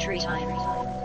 tree time.